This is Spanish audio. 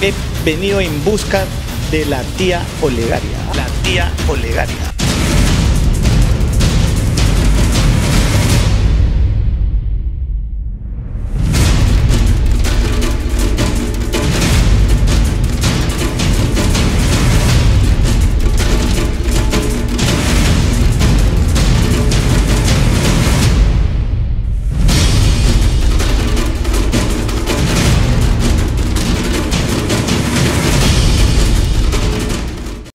he venido en busca de la tía Olegaria. La tía Olegaria.